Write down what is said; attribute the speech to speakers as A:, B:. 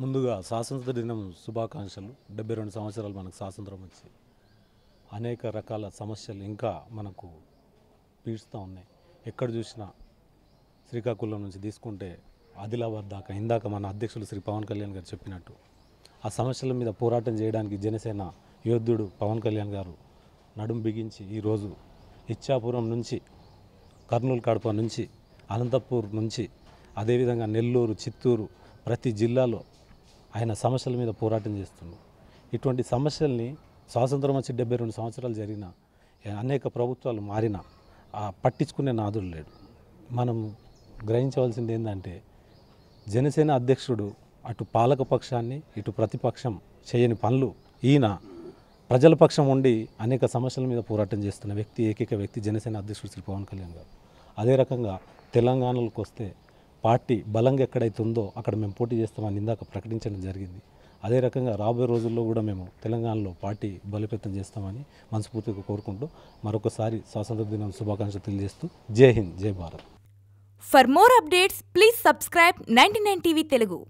A: ముందుగా స్వాతంత్ర దినం శుభాకాంక్షలు. డెబ్బై రెండు సంవత్సరాలు మనకు స్వాతంత్రం వచ్చి అనేక రకాల సమస్యలు ఇంకా మనకు పీడుస్తూ ఉన్నాయి. ఎక్కడ చూసినా శ్రీకాకుళం నుంచి తీసుకుంటే ఆదిలాబాద్ దాకా ఇందాక మన అధ్యక్షులు శ్రీ పవన్ కళ్యాణ్ గారు చెప్పినట్టు ఆ సమస్యల మీద పోరాటం చేయడానికి జనసేన యోధుడు పవన్ కళ్యాణ్ గారు నడుం బిగించి ఈరోజు ఇచ్చాపురం నుంచి కర్నూలు కడప నుంచి అనంతపూర్ నుంచి అదేవిధంగా నెల్లూరు చిత్తూరు ప్రతి జిల్లాలో ఆయన సమస్యల మీద పోరాటం చేస్తుండు. ఇటువంటి సమస్యల్ని స్వాతంత్రం వచ్చి డెబ్బై రెండు సంవత్సరాలు జరిగిన అనేక ప్రభుత్వాలు మారిన పట్టించుకునే నాదులు లేడు. మనం గ్రహించవలసింది ఏంటంటే జనసేన అధ్యక్షుడు అటు పాలక పక్షాన్ని ఇటు ప్రతిపక్షం చేయని పనులు ఈయన ప్రజల పక్షం ఉండి అనేక సమస్యల మీద పోరాటం చేస్తున్న వ్యక్తి ఏకైక వ్యక్తి జనసేన అధ్యక్షుడు శ్రీ పవన్ కళ్యాణ్ గారు. అదే రకంగా తెలంగాణలోకి వస్తే పార్టీ బలంగా ఎక్కడైతే ఉందో అక్కడ మేము పోటీ చేస్తామని ఇందాక ప్రకటించడం జరిగింది. అదే రకంగా రాబోయే రోజుల్లో కూడా మేము తెలంగాణలో పార్టీ బలోపేతం చేస్తామని మనస్ఫూర్తిగా కోరుకుంటూ మరొకసారి స్వాతంత్ర దినం శుభాకాంక్షలు తెలియజేస్తూ జై హింద్ జై Bharat.
B: For more updates please subscribe ninety nine TV Telugu.